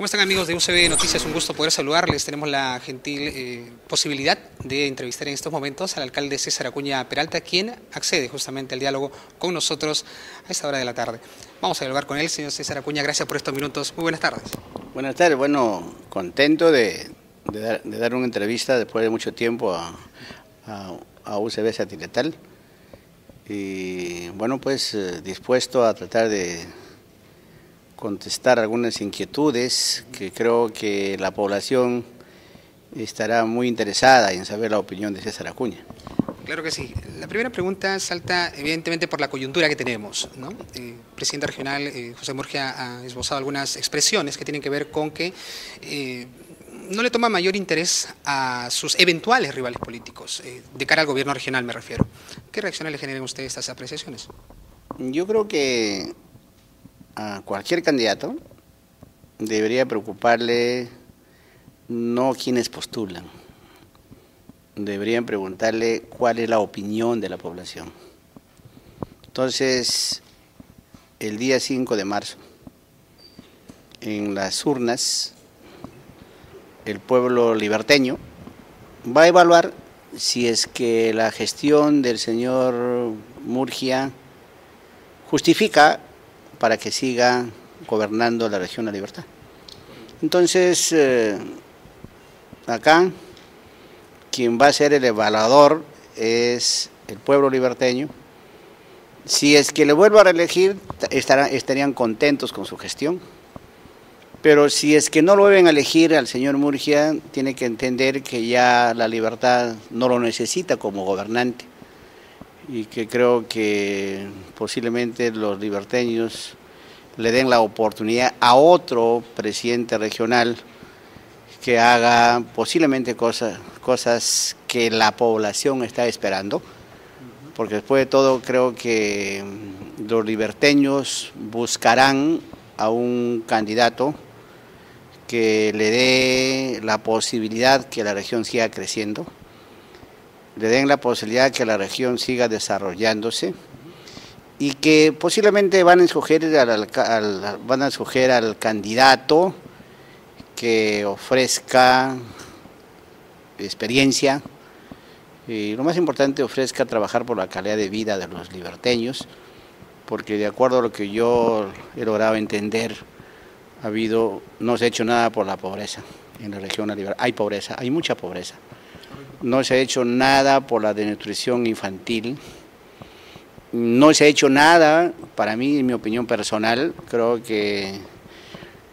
¿Cómo están amigos de UCB Noticias? Un gusto poder saludarles. Tenemos la gentil eh, posibilidad de entrevistar en estos momentos al alcalde César Acuña Peralta, quien accede justamente al diálogo con nosotros a esta hora de la tarde. Vamos a dialogar con él, señor César Acuña. Gracias por estos minutos. Muy buenas tardes. Buenas tardes. Bueno, contento de, dar, una entrevista después de mucho tiempo a, a, UCB Satirital. Y bueno, pues eh, dispuesto a tratar de contestar algunas inquietudes que creo que la población estará muy interesada en saber la opinión de César Acuña. Claro que sí. La primera pregunta salta evidentemente por la coyuntura que tenemos. ¿no? El presidente regional eh, José Murgia ha esbozado algunas expresiones que tienen que ver con que eh, no le toma mayor interés a sus eventuales rivales políticos, eh, de cara al gobierno regional me refiero. ¿Qué reacciones le generan a ustedes estas apreciaciones? Yo creo que a cualquier candidato debería preocuparle no quienes postulan, deberían preguntarle cuál es la opinión de la población. Entonces, el día 5 de marzo, en las urnas, el pueblo liberteño va a evaluar si es que la gestión del señor Murgia justifica para que siga gobernando la región la libertad. Entonces, eh, acá, quien va a ser el evaluador es el pueblo liberteño. Si es que le vuelvo a reelegir, estarían contentos con su gestión. Pero si es que no lo a elegir al señor Murgia, tiene que entender que ya la libertad no lo necesita como gobernante y que creo que posiblemente los liberteños le den la oportunidad a otro presidente regional que haga posiblemente cosas, cosas que la población está esperando, porque después de todo creo que los liberteños buscarán a un candidato que le dé la posibilidad que la región siga creciendo, le den la posibilidad que la región siga desarrollándose y que posiblemente van a escoger al, van a escoger al candidato que ofrezca experiencia y lo más importante ofrezca trabajar por la calidad de vida de los liberteños porque de acuerdo a lo que yo he logrado entender ha habido no se ha hecho nada por la pobreza en la región de hay pobreza hay mucha pobreza no se ha hecho nada por la desnutrición infantil, no se ha hecho nada, para mí, en mi opinión personal, creo que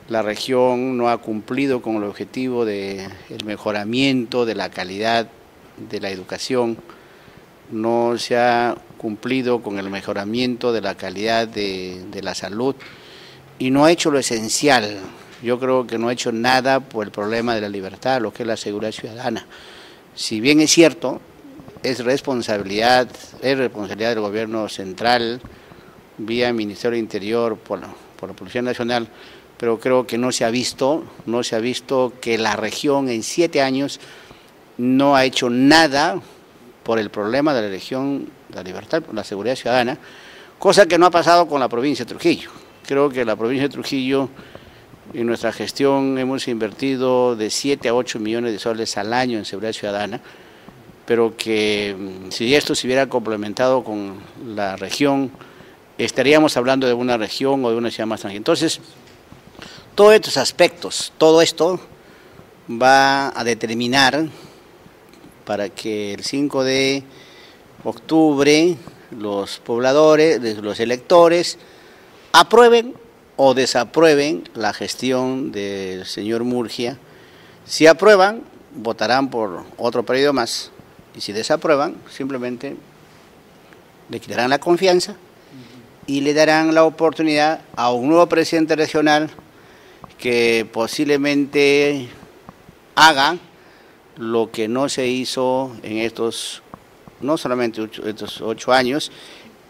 la región no ha cumplido con el objetivo del mejoramiento de la calidad de la educación, no se ha cumplido con el mejoramiento de la calidad de, de la salud. Y no ha hecho lo esencial. Yo creo que no ha hecho nada por el problema de la libertad, lo que es la seguridad ciudadana si bien es cierto, es responsabilidad, es responsabilidad del gobierno central, vía Ministerio del Interior, por, por la Policía Nacional, pero creo que no se ha visto, no se ha visto que la región en siete años no ha hecho nada por el problema de la región, la libertad, la seguridad ciudadana, cosa que no ha pasado con la provincia de Trujillo. Creo que la provincia de Trujillo en nuestra gestión hemos invertido de 7 a 8 millones de soles al año en seguridad ciudadana, pero que mm, si esto se hubiera complementado con la región, estaríamos hablando de una región o de una ciudad más tranquila. Entonces, todos estos aspectos, todo esto va a determinar para que el 5 de octubre los pobladores, los electores, aprueben o desaprueben la gestión del señor Murgia. Si aprueban, votarán por otro periodo más. Y si desaprueban, simplemente le quitarán la confianza y le darán la oportunidad a un nuevo presidente regional que posiblemente haga lo que no se hizo en estos, no solamente estos ocho años,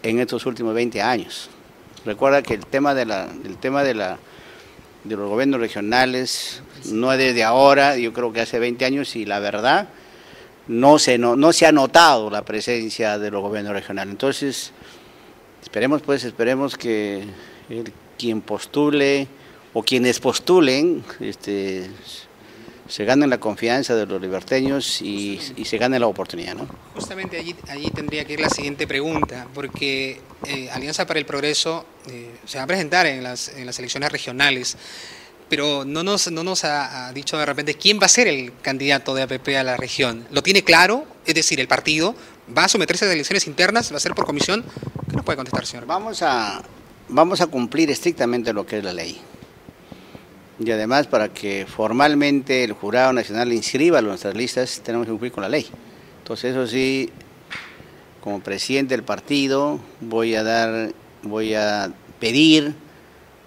en estos últimos 20 años. Recuerda que el tema de la, tema de la de los gobiernos regionales no es desde ahora, yo creo que hace 20 años y la verdad no se no, no se ha notado la presencia de los gobiernos regionales. Entonces, esperemos pues esperemos que quien postule o quienes postulen este, se ganen la confianza de los liberteños y, se ganen la oportunidad. ¿no? Justamente allí, allí tendría que ir la siguiente pregunta, porque eh, Alianza para el Progreso eh, se va a presentar en las, en las elecciones regionales pero no nos, no nos ha, dicho de repente quién va a ser el candidato de APP a la región. ¿Lo tiene claro? Es decir, el partido va a someterse a elecciones internas, va a ser por comisión. ¿Qué nos puede contestar, señor? Vamos a, vamos a cumplir estrictamente lo que es la ley y además para que formalmente el Jurado Nacional inscriba nuestras listas tenemos que cumplir con la ley. Entonces eso sí, como presidente del partido voy a dar, voy a pedir,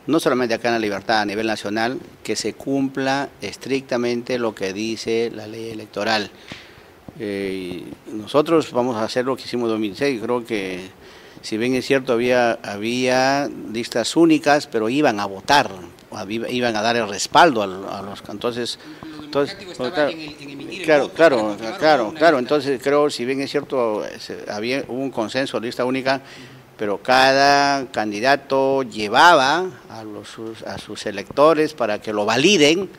no solamente acá en la libertad a nivel nacional, que se cumpla estrictamente lo que dice la ley electoral. Eh, nosotros vamos a hacer lo que hicimos en 2006, creo que si bien es cierto había, había listas únicas, pero iban a votar, iban a dar el respaldo a, los entonces entonces claro claro claro claro entonces creo si bien es cierto había hubo un consenso lista única pero cada candidato llevaba a los a sus electores para que lo validen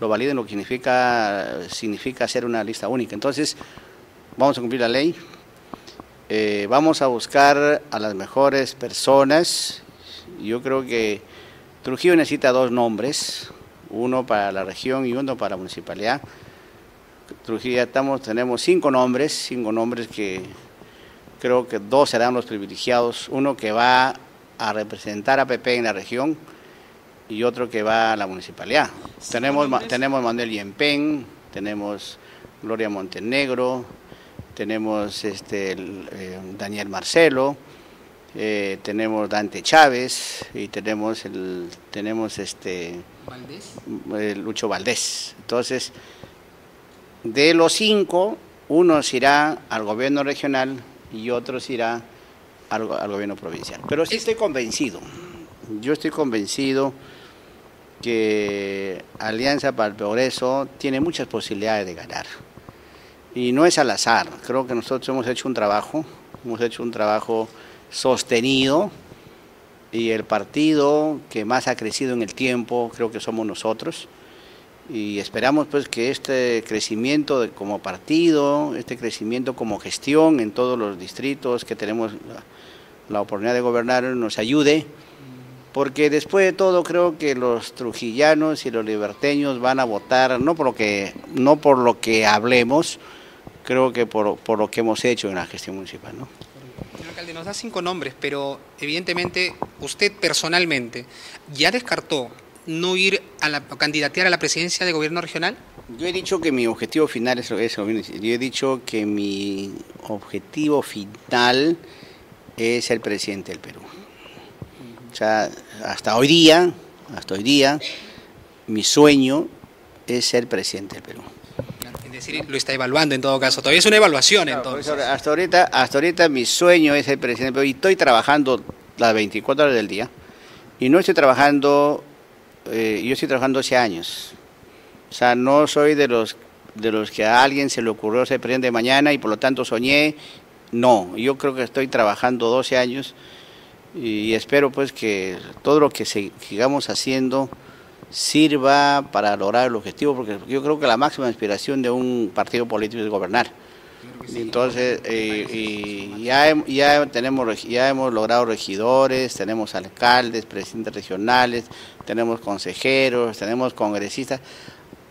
lo validen lo que significa significa hacer una lista única. Entonces vamos a cumplir la ley eh, vamos a buscar a las mejores personas. Yo creo que Trujillo necesita dos nombres, uno para la región y uno para la municipalidad. Trujillo estamos, tenemos cinco nombres, cinco nombres que creo que dos serán los privilegiados, uno que va a representar a PP en la región y otro que va a la municipalidad. Tenemos, tenemos Manuel Yempen, tenemos Gloria Montenegro, tenemos este, eh, Daniel Marcelo, eh, tenemos Dante Chávez y tenemos el tenemos este Lucho Valdés. Entonces, de los cinco, uno irá al gobierno regional y otros irá al, gobierno provincial. Pero sí estoy convencido, yo estoy convencido que Alianza para el Progreso tiene muchas posibilidades de ganar. Y no es al azar, creo que nosotros hemos hecho un trabajo, hemos hecho un trabajo sostenido y el partido que más ha crecido en el tiempo creo que somos nosotros y esperamos pues que este crecimiento como partido, este crecimiento como gestión en todos los distritos que tenemos la, oportunidad de gobernar nos ayude porque después de todo creo que los trujillanos y los liberteños van a votar no por lo que no por lo que hablemos, creo que por, por lo que hemos hecho en la gestión municipal, ¿no? Alcalde, nos da cinco nombres, pero evidentemente usted personalmente ya descartó no ir a la candidatear a la presidencia de gobierno regional. Yo he dicho que mi objetivo final es eso. Yo he dicho que mi objetivo final es ser presidente del Perú. O sea, hasta hoy día, hasta hoy día, mi sueño es ser presidente del Perú decir, lo está evaluando en todo caso. Todavía es una evaluación entonces. Hasta ahorita, hasta ahorita mi sueño es el presidente, y estoy trabajando las 24 horas del día. Y no estoy trabajando, eh, yo estoy trabajando hace años. O sea, no soy de los, de los que a alguien se le ocurrió ser presidente mañana y por lo tanto soñé. No, yo creo que estoy trabajando 12 años y espero pues que todo lo que sigamos haciendo sirva para lograr el objetivo, porque yo creo que la máxima inspiración de un partido político es gobernar. Entonces, eh, ya, ya, tenemos, ya hemos logrado regidores, tenemos alcaldes, presidentes regionales, tenemos consejeros, tenemos congresistas.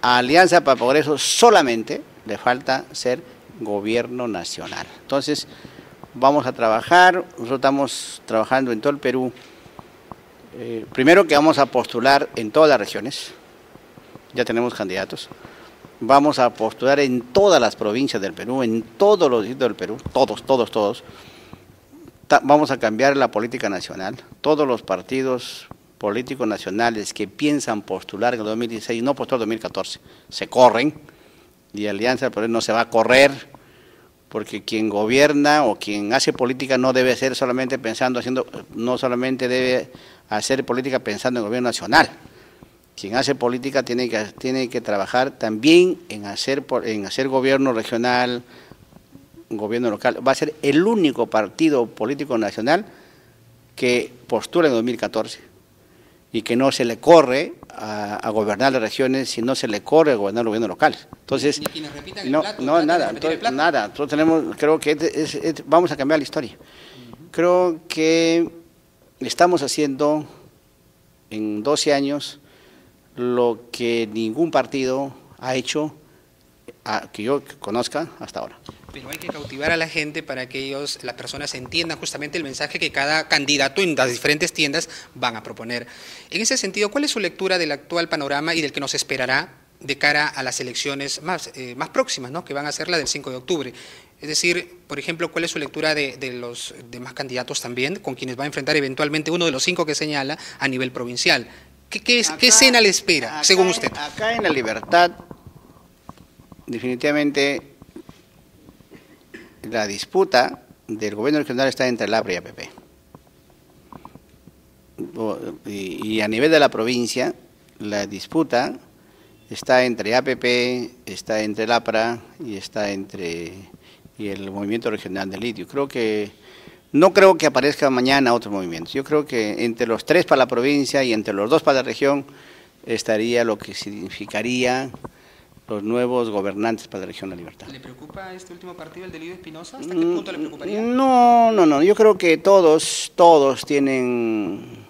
A Alianza para Progreso solamente le falta ser gobierno nacional. Entonces, vamos a trabajar, nosotros estamos trabajando en todo el Perú eh, primero que vamos a postular en todas las regiones, ya tenemos candidatos, vamos a postular en todas las provincias del Perú, en todos los distritos del Perú, todos, todos, todos. vamos a cambiar la política nacional, todos los partidos políticos nacionales que piensan postular en el 2016, no postular en 2014, se corren. Y Alianza por no se va a correr porque quien gobierna o quien hace política no debe ser solamente pensando, haciendo, no solamente debe hacer política pensando en el gobierno nacional. Quien hace política tiene que, tiene que trabajar también en hacer, en hacer gobierno regional, gobierno local. Va a ser el único partido político nacional que postula en 2014 y que no se le corre a, gobernar las regiones si no se le corre a gobernar el gobierno local. Entonces, no, no nada, nada. Nosotros tenemos, creo que vamos a cambiar la historia. Creo que estamos haciendo en 12 años lo que ningún partido ha hecho que yo conozca hasta ahora. Pero hay que cautivar a la gente para que ellos, las personas entiendan justamente el mensaje que cada candidato en las diferentes tiendas van a proponer. En ese sentido, ¿cuál es su lectura del actual panorama y del que nos esperará de cara a las elecciones más, eh, más próximas, ¿no? que van a ser la del 5 de octubre? Es decir, por ejemplo, ¿cuál es su lectura de, los demás candidatos también, con quienes va a enfrentar eventualmente uno de los cinco que señala a nivel provincial? ¿Qué, qué, escena le espera, según usted? Acá en La Libertad, definitivamente la disputa del gobierno regional está entre el APRA y APP. Y, a nivel de la provincia, la disputa está entre APP, está entre el APRA y está entre y el movimiento regional del litio. Creo que no creo que aparezca mañana otro movimiento. Yo creo que entre los tres para la provincia y entre los dos para la región estaría lo que significaría los nuevos gobernantes para la región de la libertad. ¿Le preocupa este último partido, el de Lidio Espinosa? ¿Hasta qué punto le preocuparía? No, no, no. Yo creo que todos, todos tienen,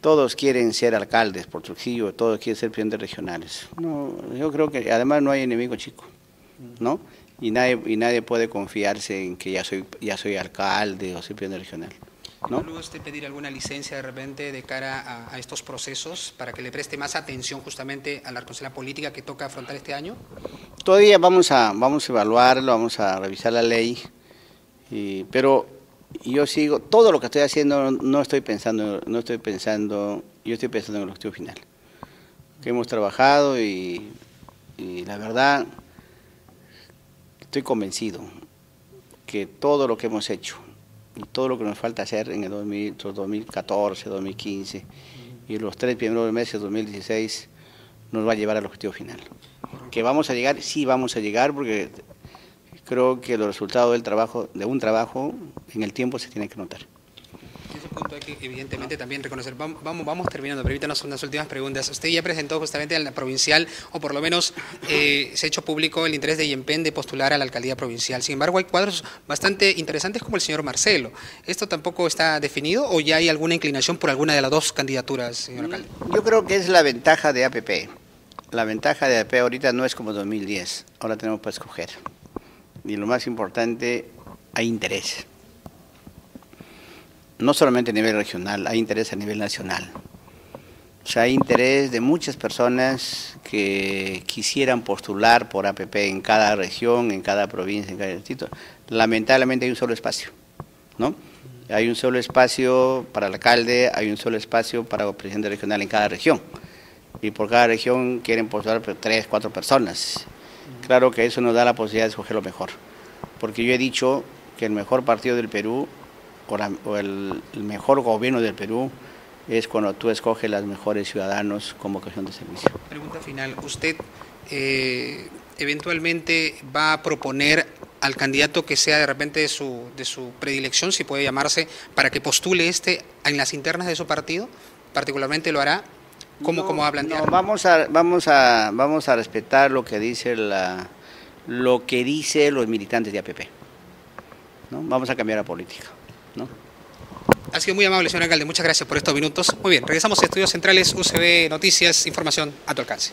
todos quieren ser alcaldes por Trujillo, todos quieren ser presidentes regionales. No, yo creo que además no hay enemigo chico, ¿no? Y nadie, y nadie puede confiarse en que ya soy, ya soy alcalde o soy presidente regional. ¿No? luego usted pedir alguna licencia de repente de cara a, estos procesos para que le preste más atención justamente a la responsabilidad política que toca afrontar este año? Todavía vamos a, vamos a evaluarlo, vamos a revisar la ley, pero yo sigo, todo lo que estoy haciendo no estoy pensando, no estoy pensando, yo estoy pensando en el objetivo final. Que hemos trabajado y, y la verdad estoy convencido que todo lo que hemos hecho y todo lo que nos falta hacer en el 2014, 2015 y los tres primeros meses de 2016 nos va a llevar al objetivo final. Que vamos a llegar, sí vamos a llegar porque creo que los resultados del trabajo, de un trabajo en el tiempo se tienen que notar evidentemente también reconocer. Vamos, vamos, terminando, permítanos unas últimas preguntas. Usted ya presentó justamente a la provincial, o por lo menos eh, se ha hecho público el interés de Yempen de postular a la alcaldía provincial. Sin embargo, hay cuadros bastante interesantes como el señor Marcelo. ¿Esto tampoco está definido o ya hay alguna inclinación por alguna de las dos candidaturas, señor alcalde? Yo creo que es la ventaja de APP. La ventaja de APP ahorita no es como 2010, ahora tenemos para escoger. Y lo más importante, hay interés no solamente a nivel regional, hay interés a nivel nacional. O sea, hay interés de muchas personas que quisieran postular por APP en cada región, en cada provincia, en cada distrito. Lamentablemente hay un solo espacio, ¿no? Hay un solo espacio para el alcalde, hay un solo espacio para el presidente regional en cada región. Y por cada región quieren postular tres, cuatro personas. Claro que eso nos da la posibilidad de escoger lo mejor. Porque yo he dicho que el mejor partido del Perú o, el, mejor gobierno del Perú es cuando tú escoges los mejores ciudadanos como ocasión de servicio. Pregunta final, ¿usted eh, eventualmente va a proponer al candidato que sea de repente de su, de su predilección, si puede llamarse, para que postule este en las internas de su partido? ¿Particularmente lo hará? ¿Cómo, cómo va a plantear? No, vamos a, vamos, a, vamos a respetar lo que dice la, lo que dice los militantes de APP. ¿no? Vamos a cambiar la política. ¿No? Ha sido muy amable, señor alcalde. Muchas gracias por estos minutos. Muy bien, regresamos a Estudios Centrales, UCB Noticias, información a tu alcance.